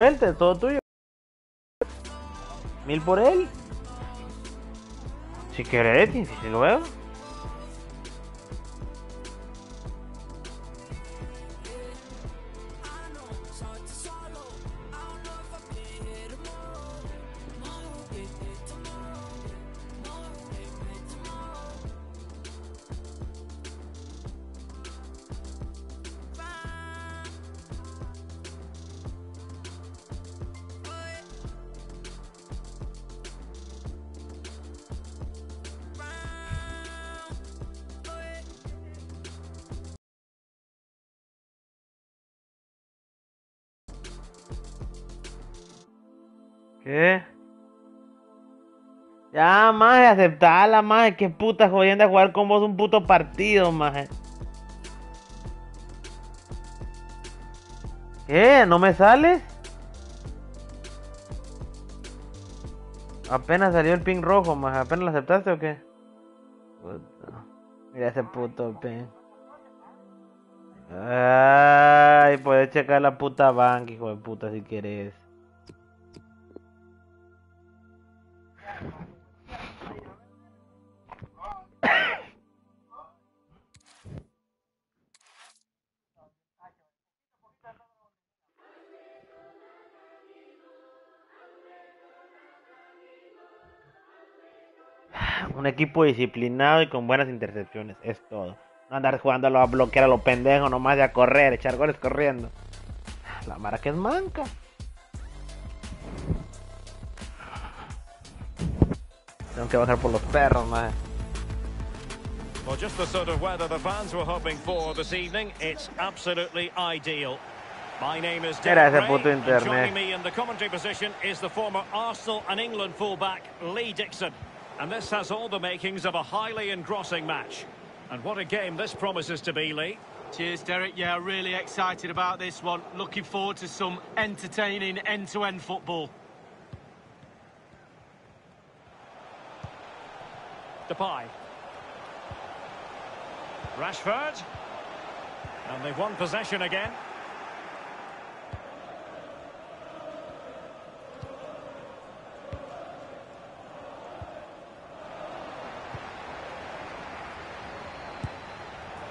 Suelte, todo tuyo. Mil por él. Si querés, y si Ya, maje, aceptala, maje. Qué puta jodienda jugar con vos un puto partido, maje. ¿Qué? ¿No me sales? Apenas salió el ping rojo, maje. ¿Apenas lo aceptaste o qué? Mira ese puto ping. Ay, puedes checar la puta banca, hijo de puta, si quieres. Un equipo disciplinado y con buenas intercepciones, es todo. No andar jugando a bloquear a los pendejos, nomás de a correr, echar goles corriendo. La mara que es manca. Tengo que bajar por los perros, más. Well, just the sort of weather the fans were hoping for this evening. It's absolutely ideal. My name is Era ese puto internet. joining me in the commentary position is the former Arsenal and England fullback Lee Dixon. And this has all the makings of a highly engrossing match. And what a game this promises to be, Lee. Cheers, Derek. Yeah, really excited about this one. Looking forward to some entertaining end-to-end football. Depay. Rashford. And they've won possession again.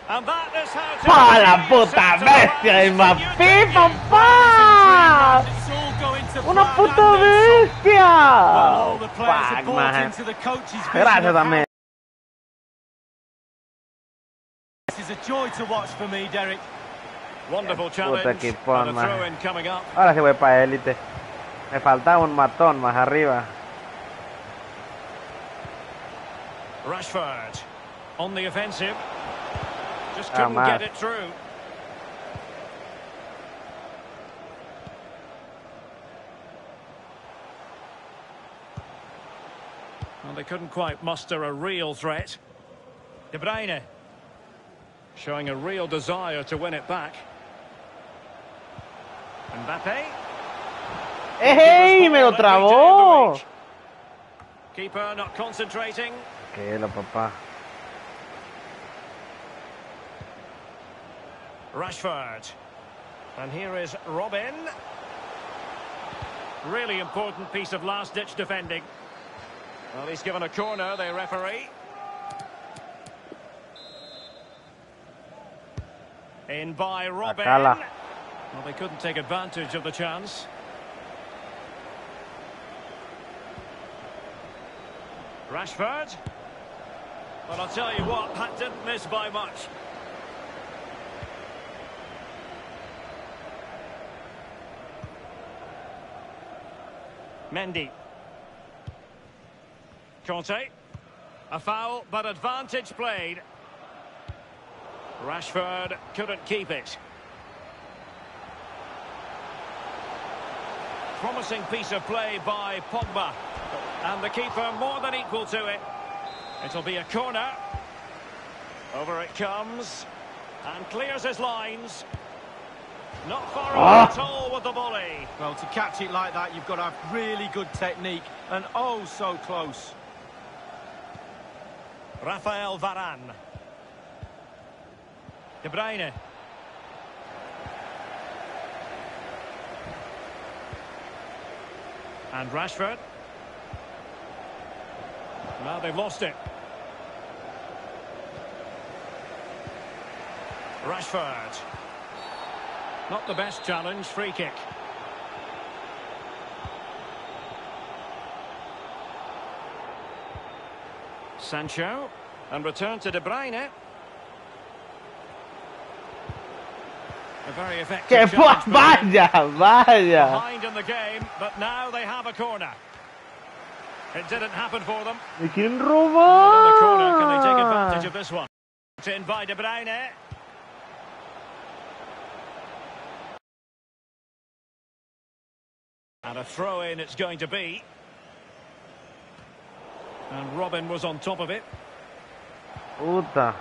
¡Pa la puta bestia de Mbappé, papá! ¡Una puta bestia! Fuck, man. Gracias también. Puta equipón, man. Ahora sí voy para élite. Me faltaba un matón más arriba. Rashford on the offensive. Just Ah, couldn't man. get it through. Well, they couldn't quite muster a real threat. De Bruyne showing a real desire to win it back. Mbappe. ¡Ey! ¡Me lo trabó! Keeper not concentrating. Que lo papá. Rashford. And here is Robin. Really important piece of last-ditch defending. Well, he's given a corner, the referee. In by Robin. Sacala. Well, they couldn't take advantage of the chance. Rashford. Well, I'll tell you what, that didn't miss by much. Mendy. Kanté. A foul, but advantage played. Rashford couldn't keep it. Promising piece of play by Pogba. And the keeper more than equal to it. It'll be a corner. Over it comes. And clears his lines. Not far Ah. at all with the volley. Well, to catch it like that, you've got to have really good technique. And oh, so close. Rafael Varane. De Bruyne. And Rashford. Now they've lost it. Rashford. Not the best challenge, free kick. Sancho. And return to De Bruyne. A very effective ¡Que challenge, but vaya, vaya! behind in the game, but now they have a corner. It didn't happen for them. ¡Me quieren Another corner, can they take advantage of this one? In by De Bruyne. And a throw in it's going to be. And Robin was on top of it. Puta.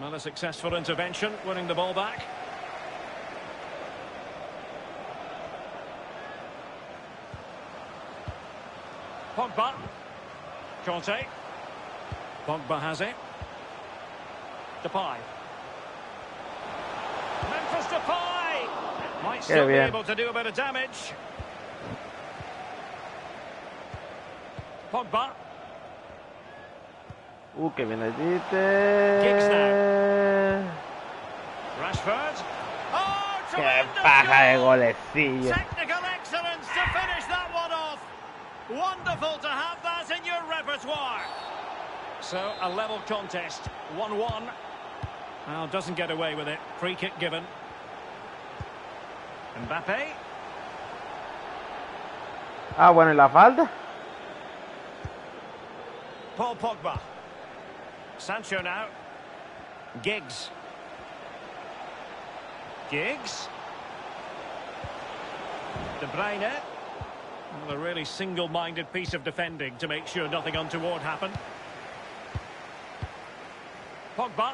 Not a successful intervention, winning the ball back. Pogba. Kanté. Pogba has it. Depay. Memphis Depay! Might still be able to do a bit of damage. Pogba. Uh, que bien chiste. Rashford. Oh, ¡Qué paja de golecillo! Technical excellence to finish that one off. Wonderful to have that in your repertoire. So, a level contest, 1-1. Now, doesn't get away with it. Free kick given. Mbappe. Ah, bueno, ¿y la falta? Paul Pogba. Sancho now. Giggs. Giggs. De Bruyne. Well, a really single-minded piece of defending to make sure nothing untoward happened. Pogba.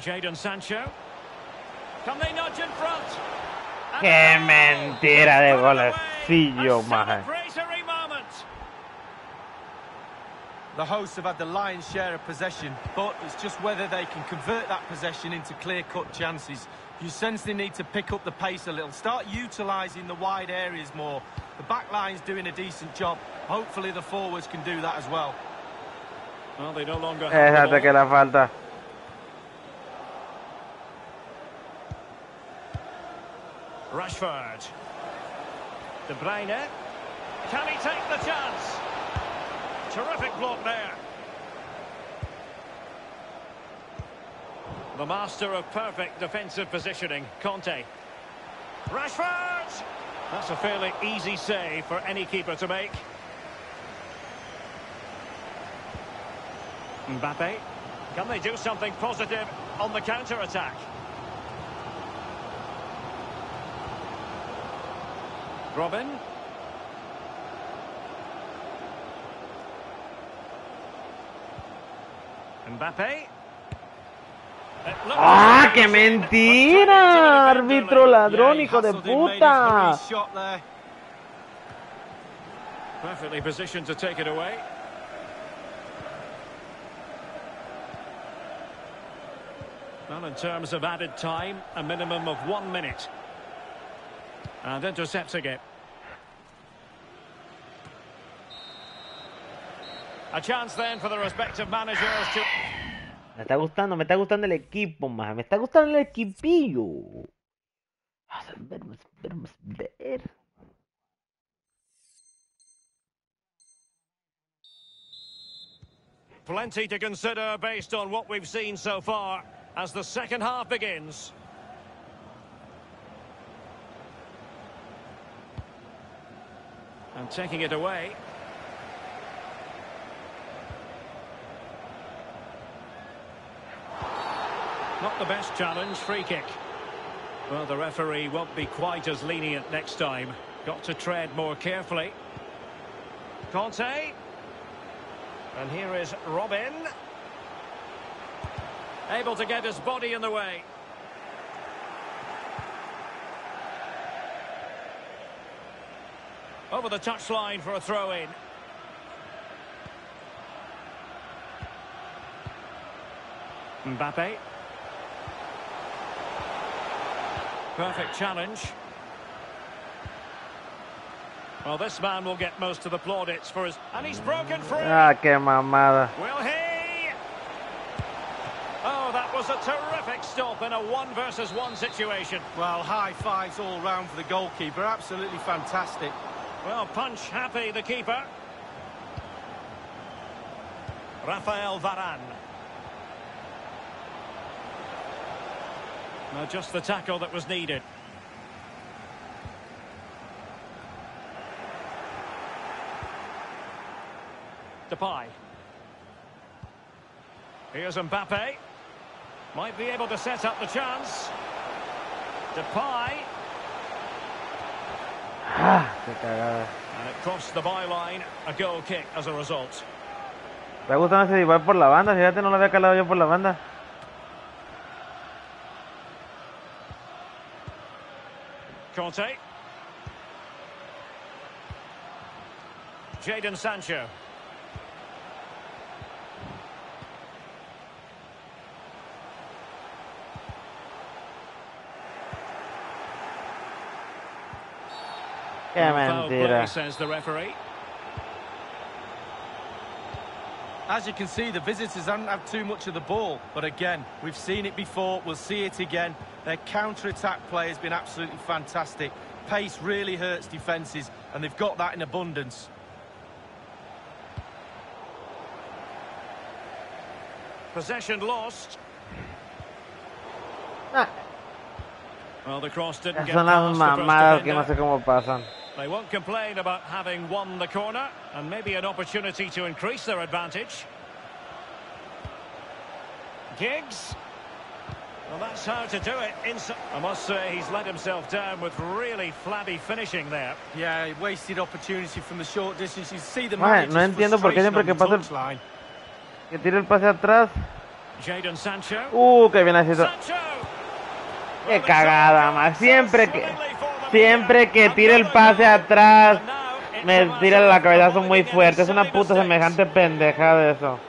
Jadon Sancho. Can they nudge in front? And ¡Qué goal! mentira de Put golecillo, maje! The hosts have had the lion's share of possession, but it's just whether they can convert that possession into clear-cut chances. You sense they need to pick up the pace a little, start utilising the wide areas more. The back line's doing a decent job. Hopefully the forwards can do that as well. Well, they no longer have the Déjate ball. que la falta. Rashford. De Bruyne. Can he take the chance? Terrific block there. The master of perfect defensive positioning, Kanté. Rashford! That's a fairly easy save for any keeper to make. Mbappe. Can they do something positive on the counter-attack? Robin. Mbappe. It ¡Ah, qué it was in, but mentira! turned into a Árbitro ladrón, hijo de hustled him, made his puta. hurry shot there. Perfectly positioned to take it away. Well, in terms of added time, a minimum of one minute. And intercepting it. A chance then for the respective managers to... Me está gustando, me está gustando el equipo, maje. Me está gustando el equipillo. Ah, vamos a ver, vamos a ver, vamos a ver. Plenty to consider based on what we've seen so far as the second half begins. And taking it away. Not the best challenge, free kick. Well, the referee won't be quite as lenient next time. Got to tread more carefully. Kanté. And here is Robin. Able to get his body in the way. Over the touchline for a throw-in. Mbappe. Perfect challenge. Well, this man will get most of the plaudits for his... And he's broken free. Ah, qué mamada. Will he? Oh, that was a terrific stop in a one versus one situation. Well, high fives all round for the goalkeeper. Absolutely fantastic. Well, punch happy, the keeper. Rafael Varane. Now, just the tackle that was needed. Depay. Here's Mbappe. Might be able to set up the chance. Depay. As a result. Me gusta ese Dybala por la banda, fíjate, no lo había calado yo por la banda. Conte. Jadon Sancho. Qué Foul play, mentira. says the referee. As you can see, the visitors haven't had too much of the ball. But again, we've seen it before. We'll see it again. Their counter-attack play has been absolutely fantastic. Pace really hurts defences, and they've got that in abundance. Possession lost. Ah, Well, the cross didn't get past the first que no defender. sé cómo pasan. They won't complain about having won the corner and maybe an opportunity to increase their advantage. Giggs. Well, that's how to do it. Insi- I must say he's let himself down with really flabby finishing there. Yeah, he wasted opportunity from the short distance. You see the Ay, no manager's entiendo por qué frustration siempre on que the pasa el- touchline. Que tire el pase atrás. Jadon Sancho. Uh, que bien así. Sancho. Qué cagada, más. Siempre que, siempre que tire el pase atrás, me tira la cabezazo muy fuerte. Es una puta semejante pendeja de eso.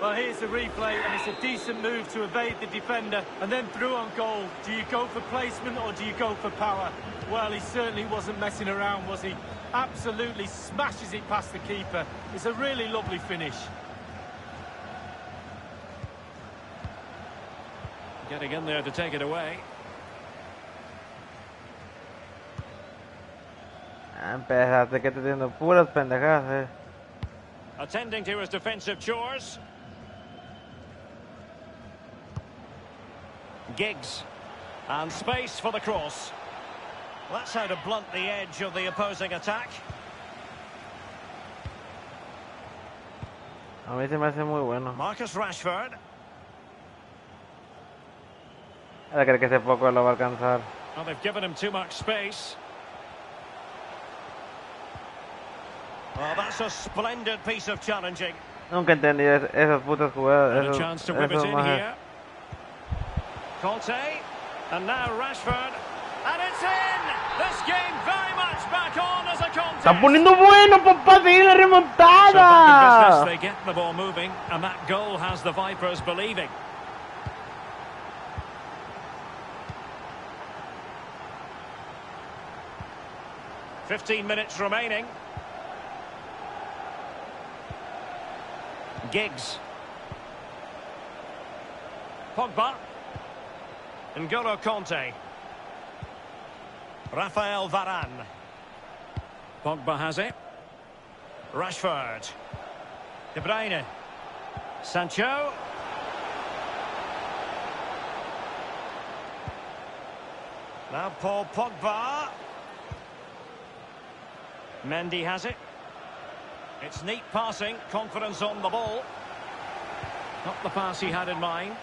Well, here's the replay, and it's a decent move to evade the defender and then through on goal. Do you go for placement or do you go for power? Well, he certainly wasn't messing around, was he? Absolutely smashes it past the keeper. It's a really lovely finish. Getting in there to take it away. Empezaste que te diciendo puras pendejadas, eh. Attending to his defensive chores. Giggs. And space for the cross. That's how to blunt the edge of the opposing attack. A mí se me hace muy bueno. Marcus Rashford. Ahora creo que ese poco lo va a alcanzar. Well, they've given him too much space. Well, that's a splendid piece of challenging. Nunca entendí es- esas putas jugadas. And a chance to whip it in here. Kanté. And now Rashford. And it's in! This game very much back on as a contest. Está poniendo bueno, papá, la So remontada. business, they get the ball moving, and that goal has the Vipers believing. Fifteen minutes remaining. Giggs. Pogba. N'Golo Kanté. Rafael Varane. Pogba has it. Rashford. De Bruyne. Sancho. Now Paul Pogba. Mendy has it. It's neat passing, confidence on the ball. Not the pass he had in mind.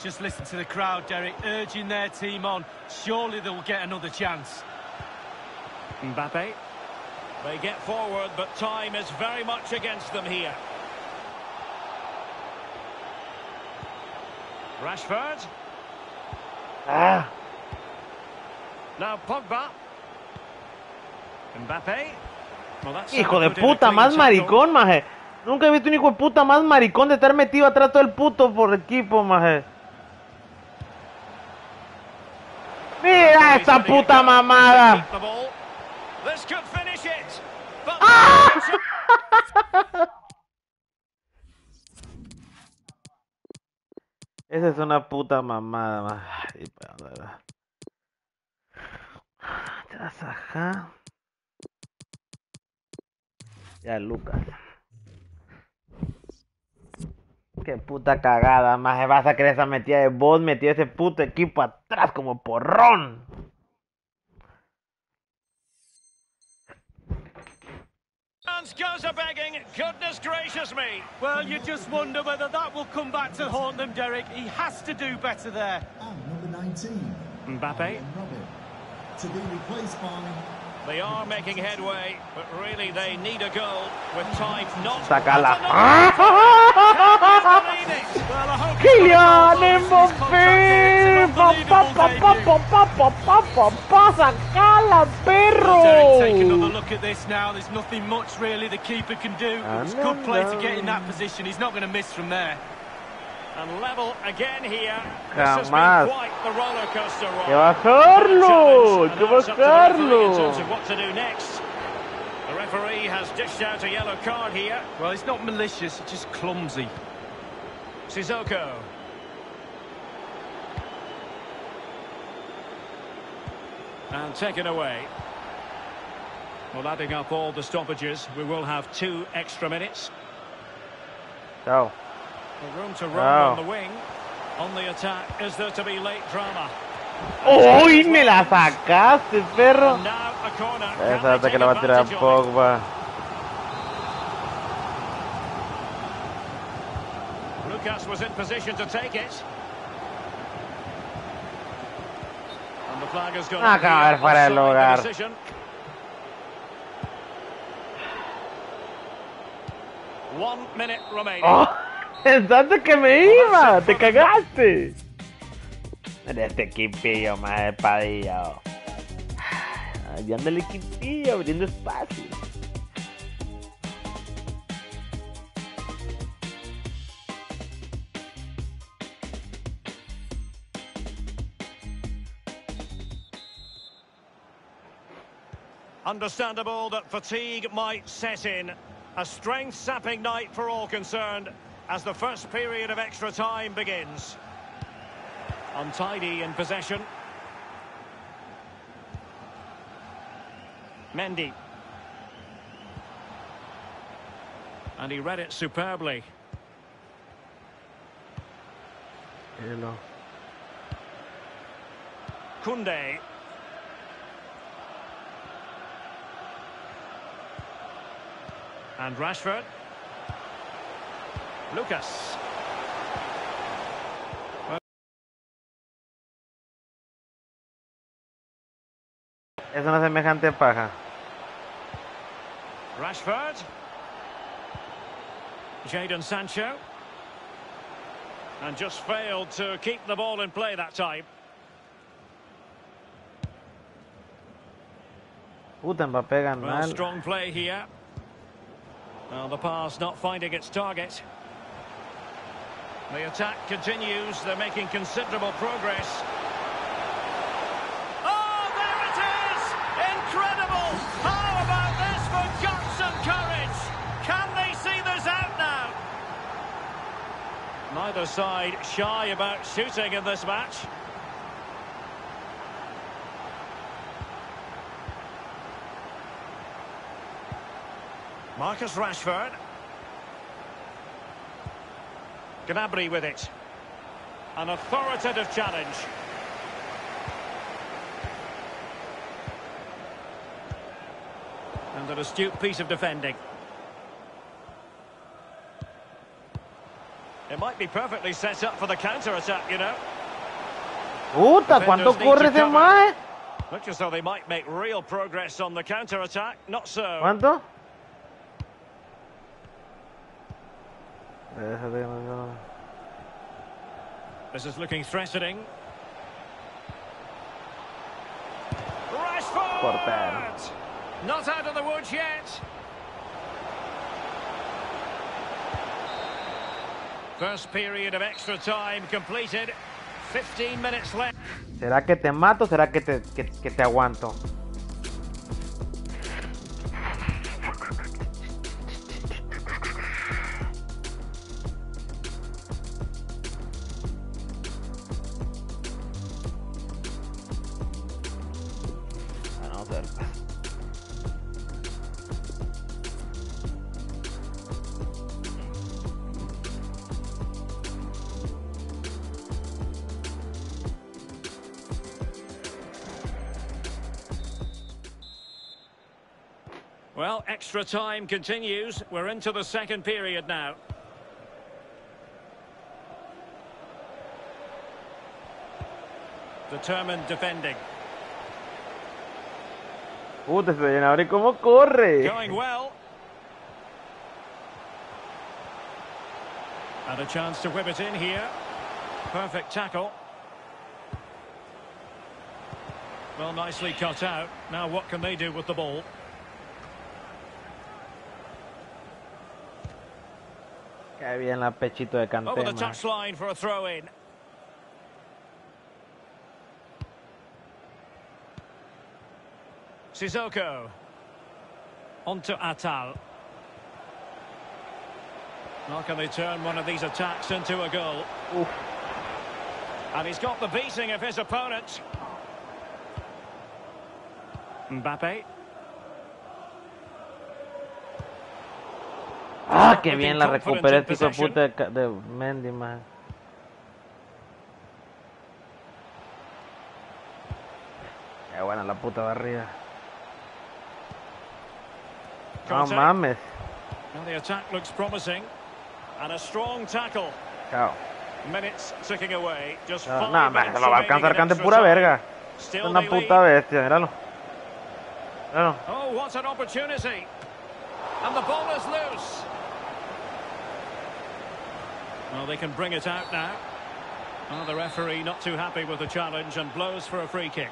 Just listen to the crowd, Derek, urging their team on. Surely they'll get another chance. Mbappe. They get forward, but time is very much against them here. Rashford. Ah, Now Pogba. Hijo de puta, más maricón, maje. Nunca he visto un hijo de puta más maricón de estar metido atrás todo el puto por equipo, maje. Mira esta puta mamada. But Esa es una puta mamada, maje. Ay, ajá. Ya, Lucas. Qué puta cagada, más vas a creer esa metida de vos metió ese puto equipo atrás como porrón. Goes a begging. Goodness gracious me. Well, you just wonder whether that will come back to haunt them, Derek. He has to do better there. And number 19, Mbappe. Robin, to be replaced by They are making headway, but really they need a goal with time not. Sácala. That's another- Believe it. Well, I hope Kylian Mbappé, his pa pa pa pa pa pa pa pa pa, sacala, perro. Another look at this now. There's nothing much really the keeper can do. Ah, It's good play to get in that position. He's not going to miss from there. And level again here. This has Jamás. been quite the roller coaster ride. Que bajarlo, Challenge, que and that's up to the referee In terms bajarlo. what to do next. The referee has dished out a yellow card here. Well, it's not malicious, it's just clumsy. Sissoko. And taken away. Well, adding up all the stoppages, we will have two extra minutes. Chao. The room to run Wow. on the wing. On the attack, is there to be late drama? ¡Uy, me la sacaste, perro! And now a Esa they hasta que take la va a tirar advantage of it? Pogba. Lucas was in position to take it. And the flag has gone Ah, up come fuera del lugar. One minute remaining. ¡Oh! Pensaste que me iba, te cagaste. Mira este equipillo más de padilla. Ahí anda el equipillo abriendo espacio. Understandable that fatigue might set in. A strength-sapping night for all concerned as the first period of extra time begins. Untidy in possession. Mendy. And he read it superbly. Hello. Kunde. And Rashford. Lucas. Es una semejante paja. Rashford. Jadon Sancho. And just failed to keep the ball in play that time. Puta, Mbappé Well, ganar. strong play here. Well, the pass not finding its target. The attack continues. They're making considerable progress. Oh, there it is! Incredible! How about this for guts and courage? Can they see this out now? Neither side shy about shooting in this match. Marcus Rashford. Gnabry with it. An authoritative challenge. And an astute piece of defending. It might be perfectly set up for the counter-attack, you know. Puta, ¿cuánto corre ese? Looks as though they might make real progress on the counter-attack. Not so. ¿Cuánto? Déjate que no- This is looking threatening. Rashford! Not out of the woods yet. First period of extra time completed. 15 minutes left. ¿Será que te mato o será que te, que, que te aguanto? Extra time continues. We're into the second period now. Determined defending. Puta, se viene ahora y cómo corre. Going well. And a chance to whip it in here. Perfect tackle. Well, nicely cut out. Now what can they do with the ball? Qué bien la pechito de Over the Cantema. touchline for a throw in. Sissoko. Onto Atal. How can they turn one of these attacks into a goal? Uf. And he's got the beating of his opponent. Mbappe. Ah, qué bien la recuperé possession. puta de, de Mendy, man. Qué buena la puta barrida. No mames. The attack looks promising. And a strong tackle. Chao. Minutes ticking away. Just five No, man, se lo va a alcanzar Cante pura verga. Es una puta bestia, míralo. Míralo. Oh, what an opportunity. And the ball is loose. Well, they can bring it out now. Well, the referee not too happy with the challenge and blows for a free kick.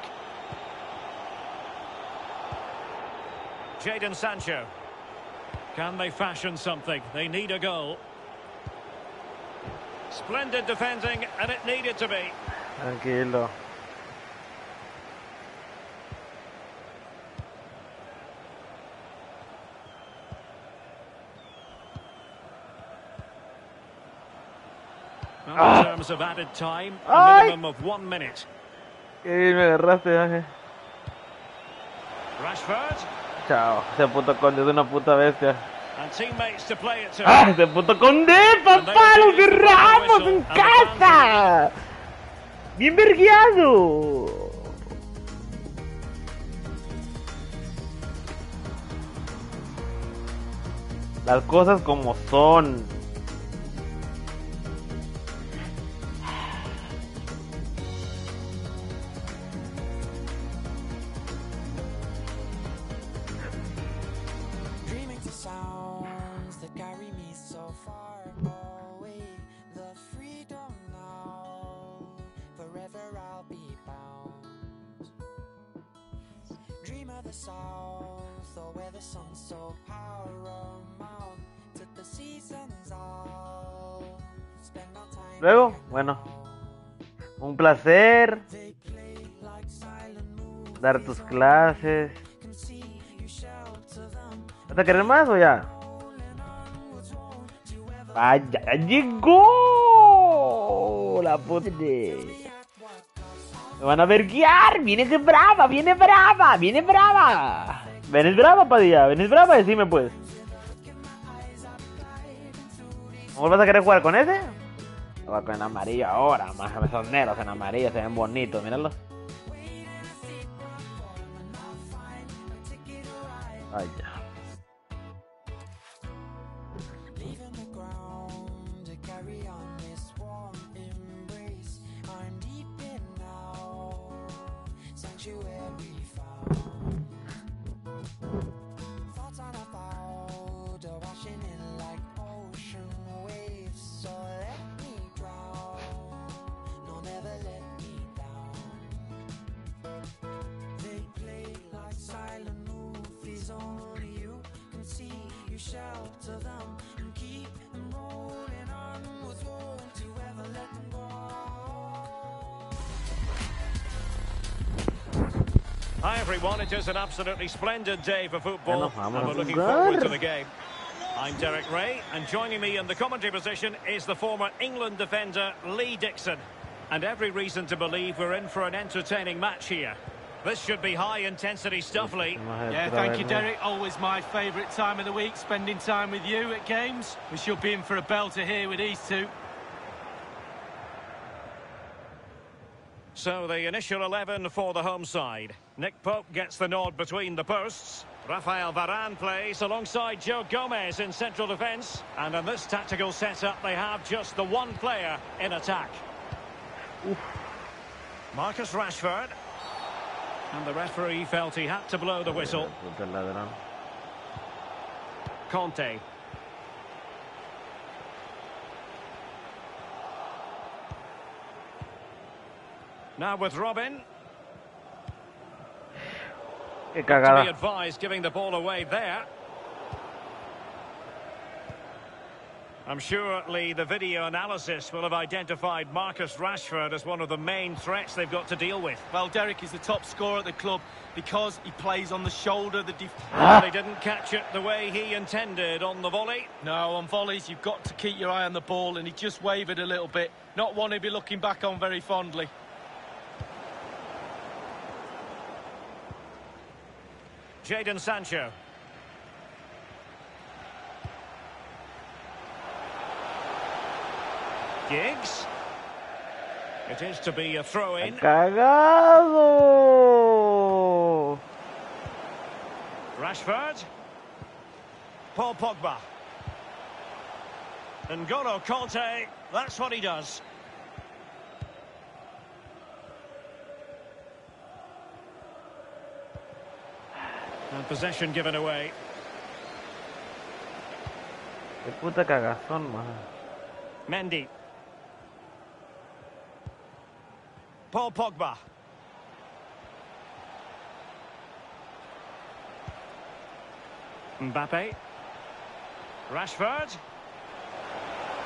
Jadon Sancho. Can they fashion something? They need a goal. Splendid defending, and it needed to be. Tranquilo. Ah. Ay. Qué bien me agarraste, Ángel. Rashford Chao. Ese puto conde es una puta bestia. ¡Ah! ¡Ese puto conde! ¡Papá! ¡Lo cerramos en casa! ¡Bien vergueado! Las cosas como son. Luego, bueno, un placer dar tus clases. ¿Vas a querer más o ya? ¡Vaya! ¡Ya llegó! La puta. Me van a verguiar. Viene de brava, viene brava, viene brava. ¿Vienes brava, Padilla? ¿Vienes brava? Decime pues. ¿Cómo vas a querer jugar con ese? Jugar con el amarillo ahora, más esos negros en amarillo, se ven bonitos, míralos. Vaya. Leaving Hi everyone, it is an absolutely splendid day for football, and we're looking forward to the game. I'm Derek Ray, and joining me in the commentary position is the former England defender Lee Dixon. And every reason to believe we're in for an entertaining match here. This should be high-intensity stuff, Lee. Yeah, thank you. Derek. Always my favourite time of the week, spending time with you at games. We should be in for a belter here with these two. So the initial 11 for the home side. Nick Pope gets the nod between the posts. Rafael Varane plays alongside Joe Gomez in central defence. And in this tactical setup, they have just the one player in attack. Marcus Rashford. And the referee felt he had to blow the whistle. Kanté. Now with Robin. Qué To be cagada. advised, giving the ball away there. I'm sure, Lee, the video analysis will have identified Marcus Rashford as one of the main threats they've got to deal with. Well, Derek is the top scorer at the club because he plays on the shoulder. The def- Ah. They didn't catch it the way he intended on the volley. no, on volleys, you've got to keep your eye on the ball, and he just wavered a little bit. Not one he'd be looking back on very fondly. Jadon Sancho. Giggs. It is to be a throw-in. ¡Cagado! Rashford. Paul Pogba. And N'Golo Kanté. That's what he does. And possession given away. Qué puta cagazón, man. Mendy. Paul Pogba. Mbappe. Rashford.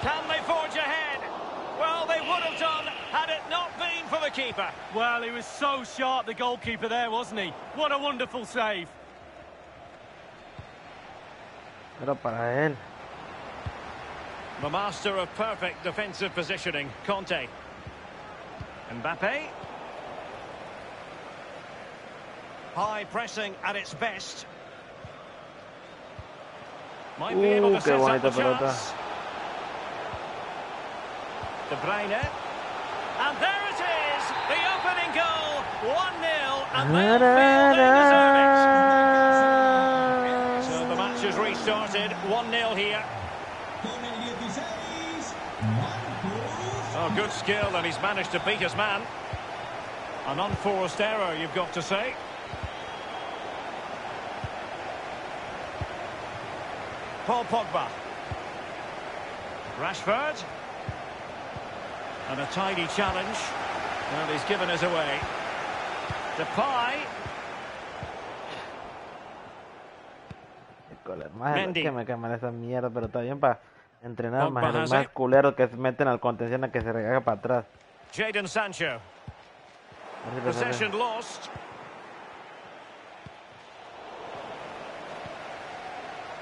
Can they forge ahead? Well, they would have done had it not been for the keeper. Well, he was so sharp, the goalkeeper there, wasn't he? What a wonderful save. Era para él. The master of perfect defensive positioning, Kanté. Mbappe. High pressing at its best. Might be able Uh, to set up the chance. De Bruyne. And there it is, the opening goal. 1-0, and they'll feel they deserve it. Restarted, 1-0 here. Con el 16, Marcos Oh, good skill, and he's managed to beat his man. An unforced error, you've got to say. Paul Pogba. Rashford. And a tidy challenge. And he's given us away. Depay. Más Mendy. que me queman esa mierda, pero está bien para entrenar más, has más it. culeros que se meten al contención a que se regaga para atrás. Jadon Sancho. Possession lost.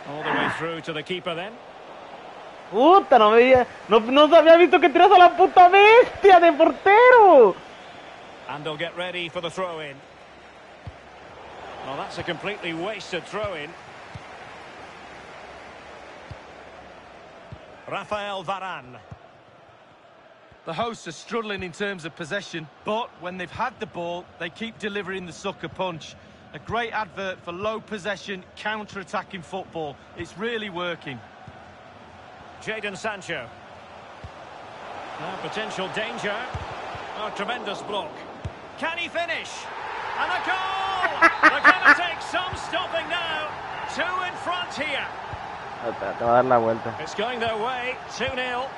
All the way through to the keeper then. Puta, no veía, no, no había visto que tiras a la puta bestia de portero. And they'll get ready for the throw-in. Well, that's a completely wasted throw-in. Rafael Varane. The hosts are struggling in terms of possession, but when they've had the ball, they keep delivering the sucker punch. A great advert for low possession, counter-attacking football. It's really working. Jadon Sancho. Now potential danger. Oh, tremendous block. Can he finish? And a goal! They're going to take some stopping now. Two in front here. Te, va a dar la vuelta. It's going their way. 2-0.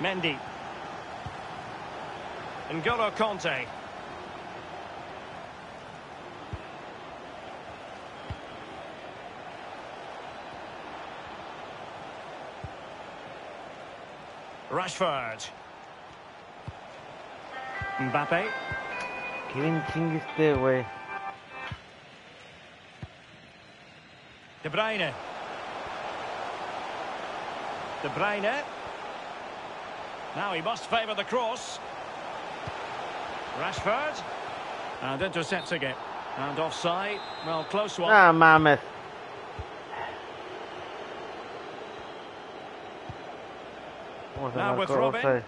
Mendy. N'Golo Kanté. Rashford. Mbappe. Qué bien este, güey. De Bruyne. De Bruyne. Now he must favour the cross. Rashford. And intercepting again. And offside. Well, close one. Ah, mames. ¿Cómo se Now with Robin. offside?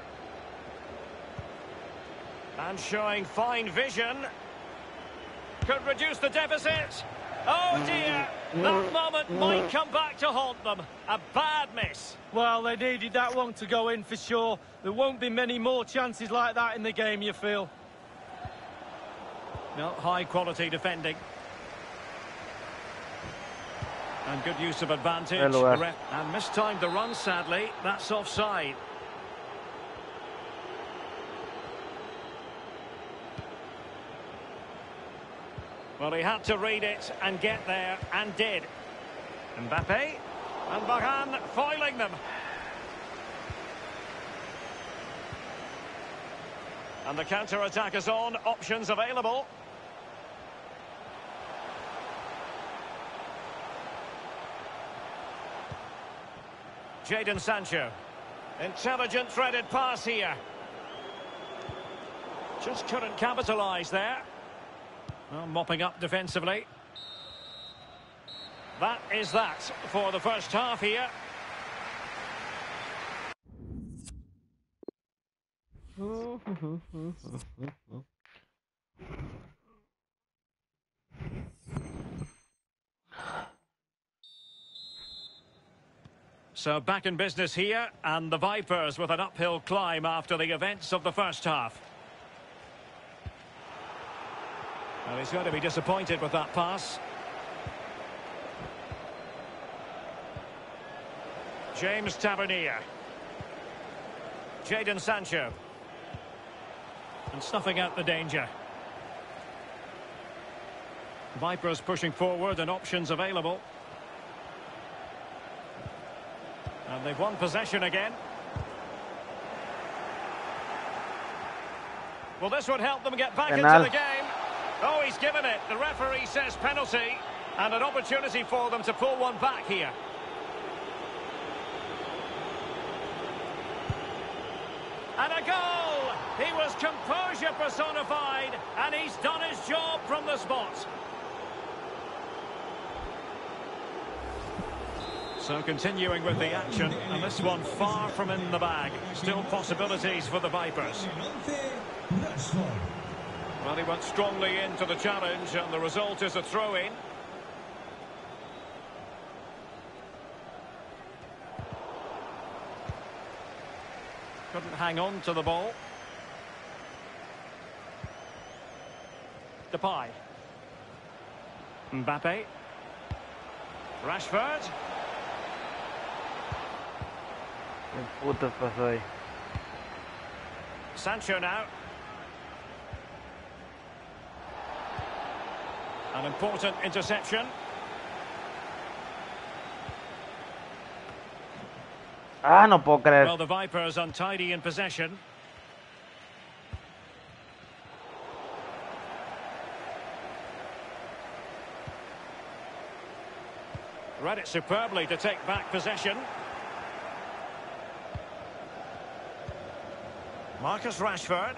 And showing fine vision. Could reduce the deficit. Oh dear. That moment might come back to haunt them. A bad miss. Well, they needed that one to go in for sure. There won't be many more chances like that in the game, you feel. No, high quality defending. And good use of advantage. Hello, uh, and mistimed the run, sadly. That's offside. Well, he had to read it and get there, and did. Mbappe. And Bahan foiling them. And the counter-attack is on. Options available. Jadon Sancho. Intelligent threaded pass here. Just couldn't capitalise there. Well, mopping up defensively. That is that for the first half here. So back in business here, and the Vipers with an uphill climb after the events of the first half. Well, he's going to be disappointed with that pass. James Tavernier. Jadon Sancho. And snuffing out the danger. Vipers pushing forward and options available. And they've won possession again. Well, this would help them get back Penal. into the game. Oh, he's given it. The referee says penalty. And an opportunity for them to pull one back here. And a goal! He was composure personified, and he's done his job from the spot. So continuing with the action, and this one far from in the bag. Still possibilities for the Vipers. El 11, Rashford. Well, he went strongly into the challenge, and the result is a throw-in. Couldn't hang on to the ball. Depay. Mbappe. Rashford. ¿Qué puto pasó ahí? Sancho now. An important interception. Ah, no puedo creer. Well, the Vipers untidy in possession. Read it superbly to take back possession. Marcus Rashford.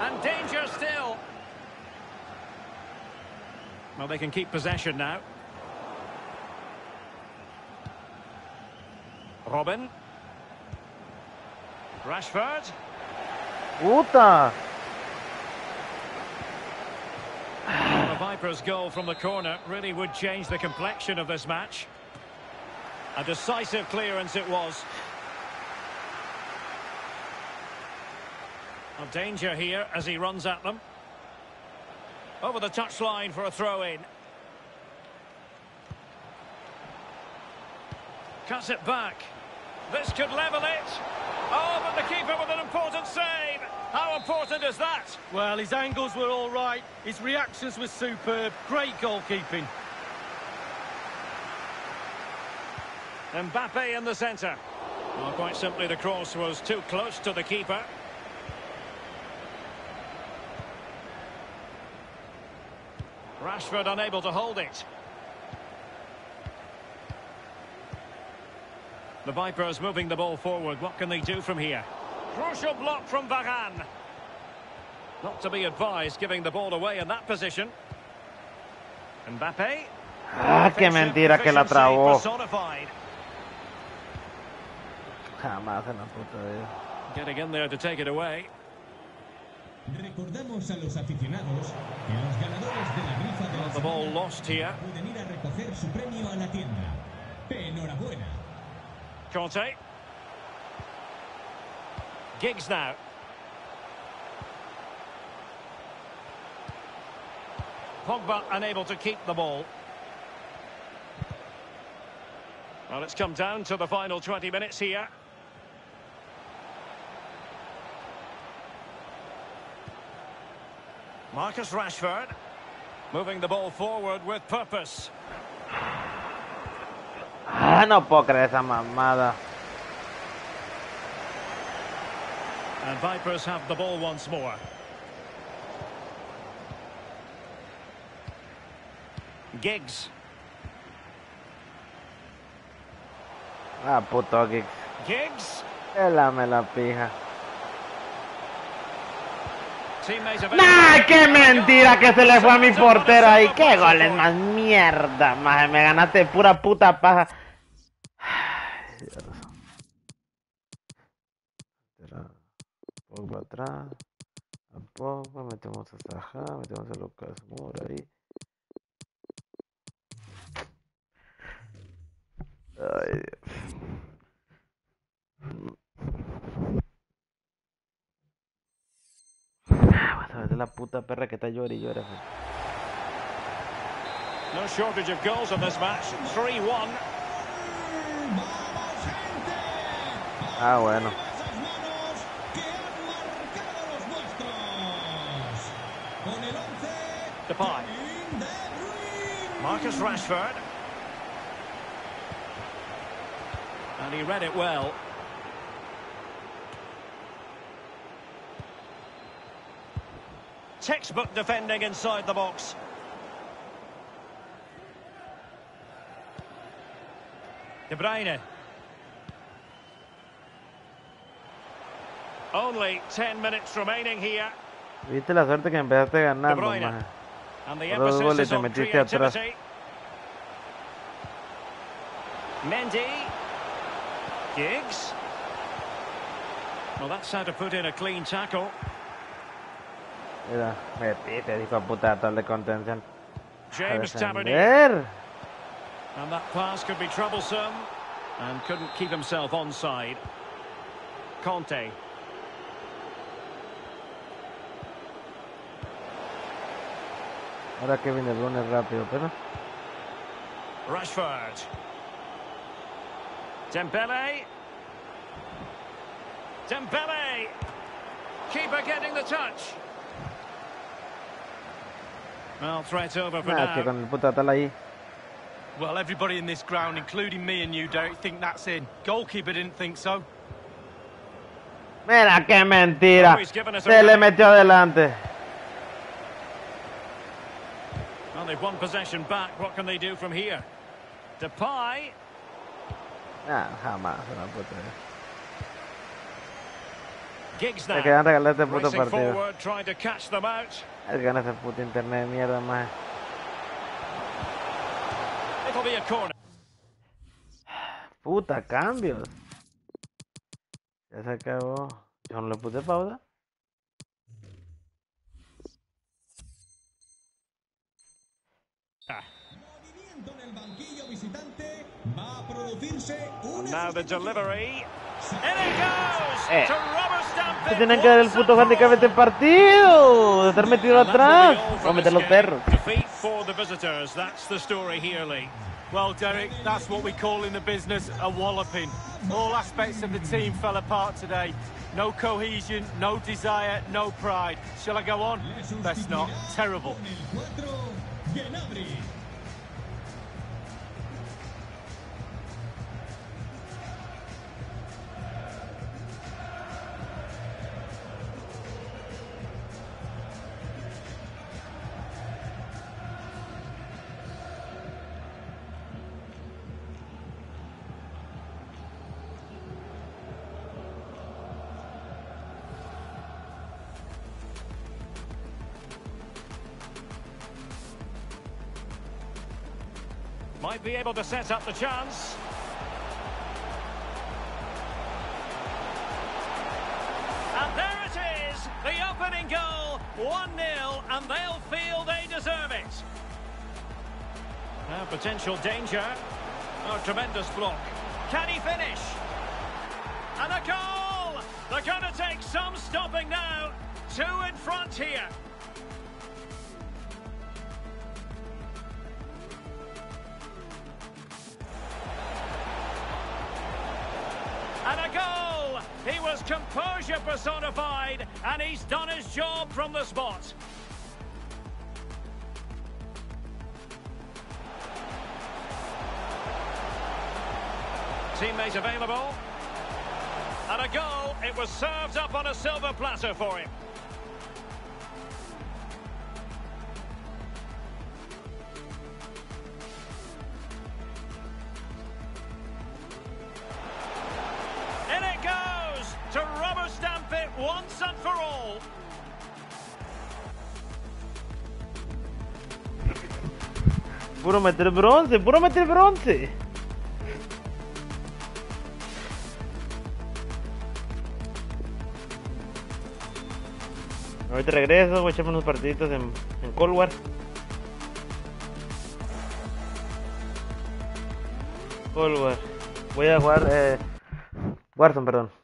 And danger still. Well, they can keep possession now. Robin. Rashford. Puta. The Vipers' goal from the corner really would change the complexion of this match. A decisive clearance it was. A danger here as he runs at them. Over the touchline for a throw-in. Cuts it back. This could level it. Oh, but the keeper with an important save. How important is that? Well, his angles were all right. His reactions were superb. Great goalkeeping. Mbappe in the centre. Well, quite simply, the cross was too close to the keeper. Rashford unable to hold it. The Vipers moving the ball forward. What can they do from here? Crucial block from Varane. Not to be advised giving the ball away in that position. And Mbappe. Ah, qué mentira que la trabó. Jamás en la puta vida. Getting in there to take it away. Recordamos a los aficionados que los ganadores de la The ball lost here. pueden ir a recoger su premio a la tienda. Enhorabuena. Kanté. Giggs now. Pogba unable to keep the ball. Well, it's come down to the final 20 minutes here. Marcus Rashford. Moving the ball forward with purpose. Ah, no puedo creer esa mamada. And Vipers have the ball once more. Giggs. Ah, puto Giggs. Giggs. Pélame la pija. ¡Nah! ¡Qué mentira que se le fue a mi portero ahí! ¡Qué goles más mierda! Maje, me ganaste pura puta paja. Ay, Dios. Pogba atrás. A Pogba, metemos a Saja, metemos a Lucas Moura ahí. Perra que está y llora. No shortage of goals in this match. 3-1. ¡Vamos, gente! Ah, bueno. Esas manos que han marcado los vuestros. Con el 11, Depay. Kevin De Bruyne. Marcus Rashford. And he read it well. Textbook defending inside the box. De Bruyne. Only 10 minutes remaining here. Viste la suerte que empezaste ganando. And Dos goles te metiste atrás. Mendy. Giggs. Well, that's how to put in a clean tackle. Mira, metiste, hijo puta, tal de contención. James Tavernier. And that pass could be troublesome. And couldn't keep himself onside. Kanté. Ahora Kevin De Bruyne rápido, pero... Rashford. Dembele. Dembele. Keeper getting the touch. Well, threat over for Nada, now. con el puta tal ahí. Well, everybody in this ground, including me and you, Derek, think that's in. Goalkeeper didn't think so. Mira, qué mentira. Oh, he's given us a Se le break. metió adelante. Well, they've won possession back. What can they do from here? Depay. Nah, jamás en la puta now. quedan regalar este puto partido. Es que ese puto internet de mierda, más. Puta, cambios. Ya se acabó. Yo no le puse pausa. Ah, now the delivery. In it goes! Eh. To rubber stamp Que it tienen que dar el once puto and handicap a for este all. partido. De estar metido And that will be atrás. all Voy a for meter this los game. perros. Defeat for the visitors. That's the story here, Lee. Well, Derek, that's what we call in the business a walloping. All aspects of the team fell apart today. No cohesion, no desire, no pride. Shall I go on? Le Best not. sustituirá Terrible. Be able to set up the chance. And there it is, the opening goal, 1-0, and they'll feel they deserve it. Now potential danger. Oh, tremendous block. Can he finish? And a goal! They're going to take some stopping now. Two in front here. Goal! He was composure personified, and he's done his job from the spot. Teammate available. And a goal. It was served up on a silver platter for him. Puro meter bronce, puro meter bronce. Ahorita regreso, voy a echarme unos partiditos en, en Cold War. Cold War. Voy a jugar, eh, Warzone, perdón.